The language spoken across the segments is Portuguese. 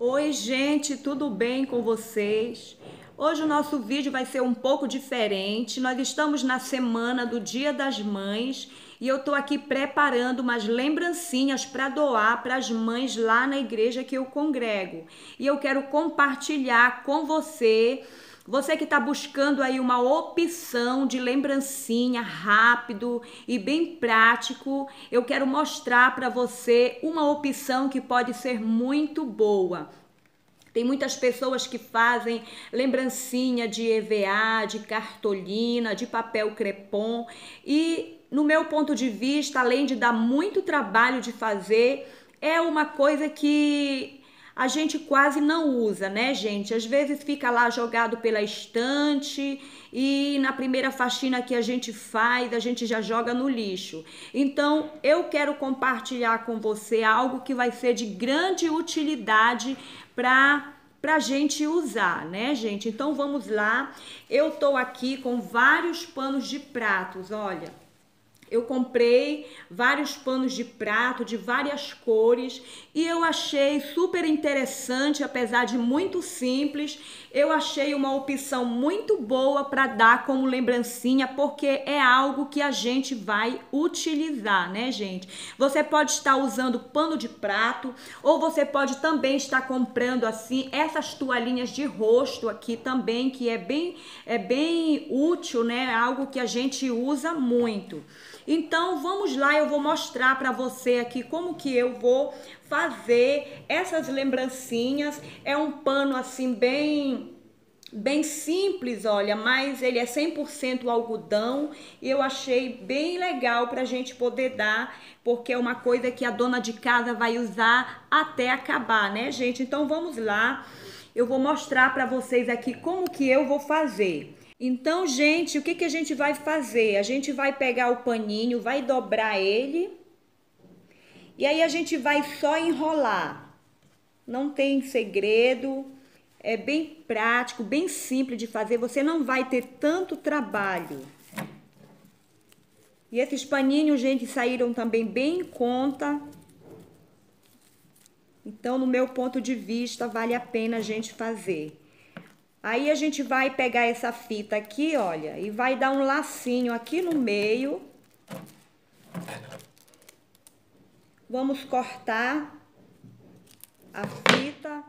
Oi, gente, tudo bem com vocês? Hoje o nosso vídeo vai ser um pouco diferente. Nós estamos na semana do Dia das Mães e eu tô aqui preparando umas lembrancinhas para doar para as mães lá na igreja que eu congrego. E eu quero compartilhar com você você que está buscando aí uma opção de lembrancinha rápido e bem prático, eu quero mostrar para você uma opção que pode ser muito boa. Tem muitas pessoas que fazem lembrancinha de EVA, de cartolina, de papel crepom e no meu ponto de vista, além de dar muito trabalho de fazer, é uma coisa que a gente quase não usa, né, gente? Às vezes fica lá jogado pela estante e na primeira faxina que a gente faz, a gente já joga no lixo. Então, eu quero compartilhar com você algo que vai ser de grande utilidade para pra gente usar, né, gente? Então vamos lá. Eu tô aqui com vários panos de pratos, olha. Eu comprei vários panos de prato de várias cores e eu achei super interessante, apesar de muito simples. Eu achei uma opção muito boa para dar como lembrancinha, porque é algo que a gente vai utilizar, né, gente? Você pode estar usando pano de prato ou você pode também estar comprando assim essas toalhinhas de rosto aqui também, que é bem é bem útil, né? Algo que a gente usa muito. Então vamos lá, eu vou mostrar para você aqui como que eu vou fazer essas lembrancinhas. É um pano assim bem bem simples, olha, mas ele é 100% algodão e eu achei bem legal para a gente poder dar, porque é uma coisa que a dona de casa vai usar até acabar, né, gente? Então vamos lá, eu vou mostrar para vocês aqui como que eu vou fazer. Então, gente, o que, que a gente vai fazer? A gente vai pegar o paninho, vai dobrar ele e aí a gente vai só enrolar. Não tem segredo, é bem prático, bem simples de fazer. Você não vai ter tanto trabalho. E esses paninhos, gente, saíram também bem em conta. Então, no meu ponto de vista, vale a pena a gente fazer. Aí a gente vai pegar essa fita aqui, olha, e vai dar um lacinho aqui no meio. Vamos cortar a fita.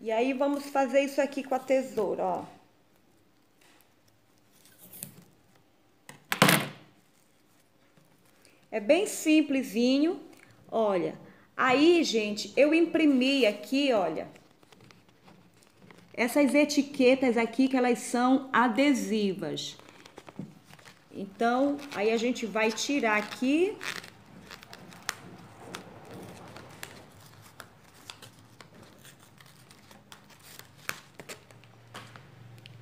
E aí vamos fazer isso aqui com a tesoura, ó. É bem simplesinho. Olha, aí, gente, eu imprimi aqui, olha, essas etiquetas aqui que elas são adesivas. Então, aí a gente vai tirar aqui.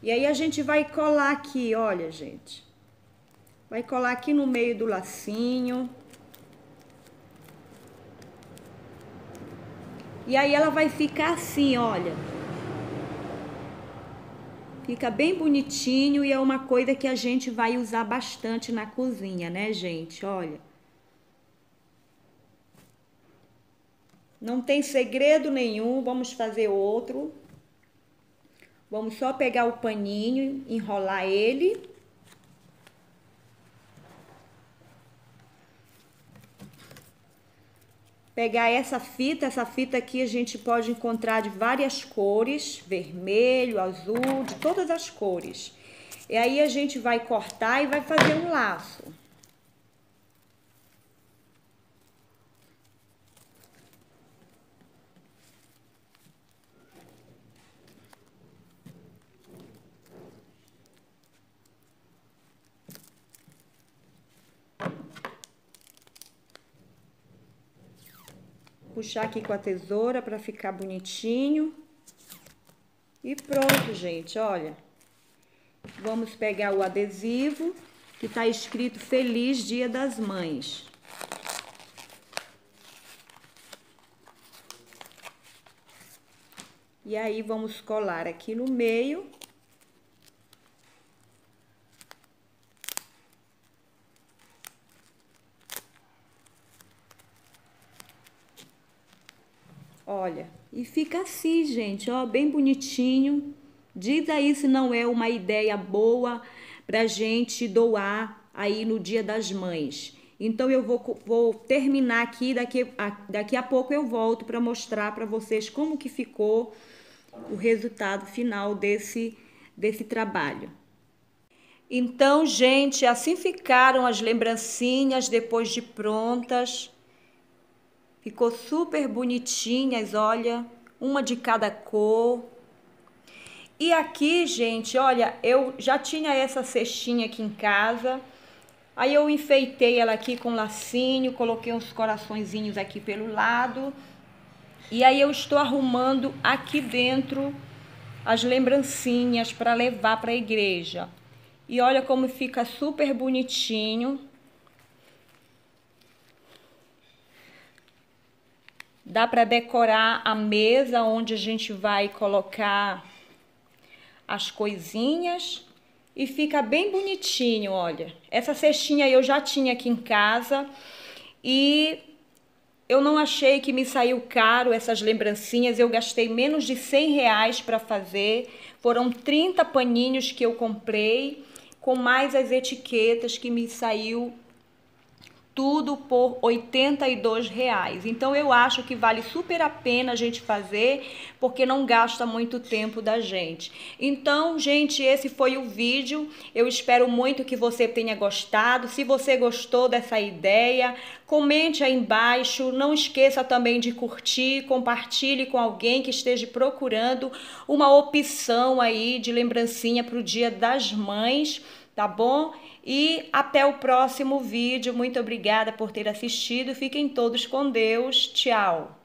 E aí a gente vai colar aqui, olha, gente. Vai colar aqui no meio do lacinho. E aí ela vai ficar assim, olha. Fica bem bonitinho e é uma coisa que a gente vai usar bastante na cozinha, né, gente? Olha. Não tem segredo nenhum, vamos fazer outro. Vamos só pegar o paninho, enrolar ele. Pegar essa fita, essa fita aqui a gente pode encontrar de várias cores, vermelho, azul, de todas as cores. E aí a gente vai cortar e vai fazer um laço. Puxar aqui com a tesoura para ficar bonitinho. E pronto, gente, olha. Vamos pegar o adesivo que tá escrito Feliz Dia das Mães. E aí, vamos colar aqui no meio. Olha, e fica assim, gente, ó, bem bonitinho. Diz aí se não é uma ideia boa pra gente doar aí no Dia das Mães. Então eu vou, vou terminar aqui, daqui a, daqui a pouco eu volto para mostrar para vocês como que ficou o resultado final desse, desse trabalho. Então, gente, assim ficaram as lembrancinhas depois de prontas. Ficou super bonitinhas, olha, uma de cada cor. E aqui, gente, olha, eu já tinha essa cestinha aqui em casa. Aí eu enfeitei ela aqui com lacinho, coloquei uns coraçõezinhos aqui pelo lado. E aí eu estou arrumando aqui dentro as lembrancinhas para levar para a igreja. E olha como fica super bonitinho. Dá para decorar a mesa onde a gente vai colocar as coisinhas e fica bem bonitinho, olha. Essa cestinha eu já tinha aqui em casa e eu não achei que me saiu caro essas lembrancinhas, eu gastei menos de 100 reais para fazer. Foram 30 paninhos que eu comprei, com mais as etiquetas que me saiu tudo por R$ reais. Então eu acho que vale super a pena a gente fazer, porque não gasta muito tempo da gente. Então, gente, esse foi o vídeo. Eu espero muito que você tenha gostado. Se você gostou dessa ideia, comente aí embaixo. Não esqueça também de curtir, compartilhe com alguém que esteja procurando uma opção aí de lembrancinha para o Dia das Mães tá bom? E até o próximo vídeo. Muito obrigada por ter assistido. Fiquem todos com Deus. Tchau.